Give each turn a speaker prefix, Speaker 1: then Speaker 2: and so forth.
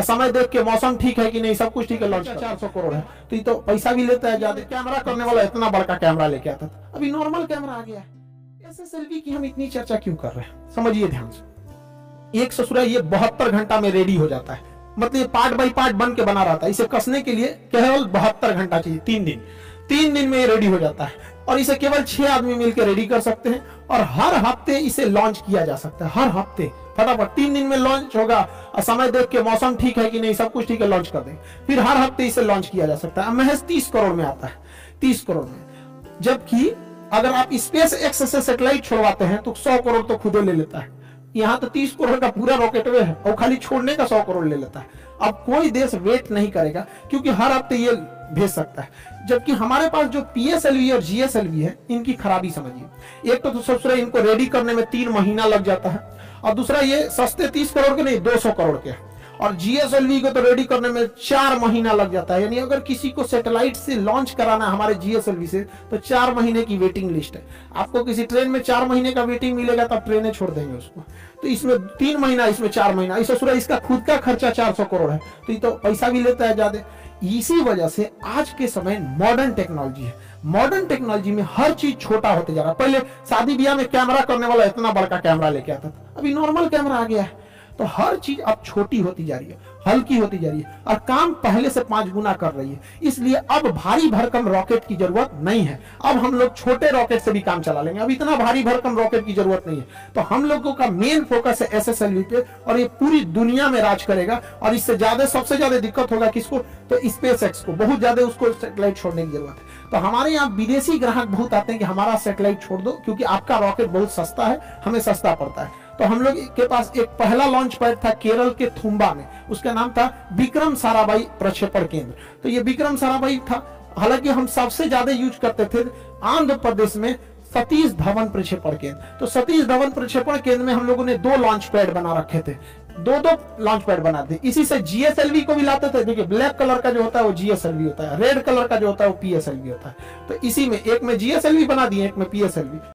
Speaker 1: और समय देख के मौसम ठीक है कि नहीं सब कुछ ठीक है लॉन्च चार सौ करोड़ है। तो ये तो पैसा भी लेता है ज़्यादा कैमरा करने वाला इतना बड़का कैमरा लेके आता था। अभी नॉर्मल कैमरा आ गया। एस एस की हम इतनी चर्चा क्यों कर रहे हैं? समझिए ध्यान से। एक ससुरा ये बहत्तर घंटा में रेडी हो जाता है। मतलब ये पार्ट बाई पार्ट बन के बना रहता है। इसे कसने के लिए केवल बहत्तर घंटा चाहिए तीन दिन। तीन दिन में ये रेडी हो जाता है। और इसे केवल छह आदमी मिलकर रेडी कर सकते हैं और हर हफ़्ते इसे लॉन्च किया जा सकता है, हर हफ़्ते। फटाफट, तीन दिन में लॉन्च होगा। और समय देख के मौसम ठीक है कि नहीं, सब कुछ ठीक है लॉन्च कर देंगे फिर हर हफ़्ते इसे लॉन्च किया जा सकता है। महज तीस करोड़ में आता है, तीस करोड़ में। जबकि अगर आप स्पेस एक्स से सेटेलाइट छोड़वाते हैं तो सौ करोड़ तो खुदे ले लेता है। यहाँ तो तीस करोड़ का पूरा रॉकेट वे है और खाली छोड़ने का सौ करोड़ ले लेता है। अब कोई देश वेट नहीं करेगा, क्योंकि हर हफ़्ते ये भेज सकता है। जबकि हमारे पास जो पीएसएलवी और जीएसएलवी है इनकी खराबी समझिए। एक तो, तो इनको रेडी करने में तीन महीना लग जाता है और दूसरा ये सस्ते तीस करोड़ के नहीं दो सौ करोड़ के हैं। और जीएसएलवी को तो रेडी करने में चार महीना लग जाता है। यानी अगर किसी को सैटेलाइट से लॉन्च कराना है हमारे जीएसएलवी से तो चार महीने की वेटिंग लिस्ट है। आपको किसी ट्रेन में चार महीने का वेटिंग मिलेगा तो ट्रेनें छोड़ देंगे उसको। तो इसमें तीन महीना, इसमें चार महीना। इस ससुरा इसका खुद का खर्चा चार सौ करोड़ है। तो ये तो पैसा भी लेता है ज़्यादा। इसी वजह से आज के समय मॉडर्न टेक्नोलॉजी है। मॉडर्न टेक्नोलॉजी में हर चीज़ छोटा होते जा रहा है। पहले शादी ब्याह में कैमरा करने वाला इतना बड़का कैमरा लेके आता था। अभी नॉर्मल कैमरा आ गया है। तो हर चीज़ अब छोटी होती जा रही है, हल्की होती जा रही है और काम पहले से पाँच गुना कर रही है। इसलिए अब भारी भरकम रॉकेट की ज़रूरत नहीं है। अब हम लोग छोटे रॉकेट से भी काम चला लेंगे। अब इतना भारी भरकम रॉकेट की ज़रूरत नहीं है। तो हम लोगों का मेन फोकस है एस एस एल पे और ये पूरी दुनिया में राज करेगा और इससे ज़्यादा, सबसे ज़्यादा दिक्कत होगा किसको? तो स्पेस एक्स को। बहुत ज़्यादा उसको सेटेलाइट छोड़ने की ज़रूरत है। तो हमारे यहाँ विदेशी ग्राहक बहुत आते हैं कि हमारा सेटेलाइट छोड़ दो, क्योंकि आपका रॉकेट बहुत सस्ता है, हमें सस्ता पड़ता है। तो हम लोग के पास एक पहला लॉन्च पैड था केरल के थुम्बा में। उसका नाम था विक्रम साराबाई प्रक्षेपण केंद्र। तो ये विक्रम साराबाई था। हालाँकि हम सबसे ज़्यादा यूज़ करते थे आंध्र प्रदेश में सतीश धवन प्रक्षेपण केंद्र। तो सतीश धवन प्रक्षेपण केंद्र में हम लोगों ने दो लॉन्च पैड बना रखे थे। दो दो लॉन्च पैड बनाते इसी से जीएसएलवी को भी लाते थे। देखिए ब्लैक कलर का जो होता है वो जीएसएलवी होता है। रेड कलर का जो होता है वो पीएसएलवी होता है। तो इसी में एक में जीएसएलवी बना दिए, एक में पीएसएलवी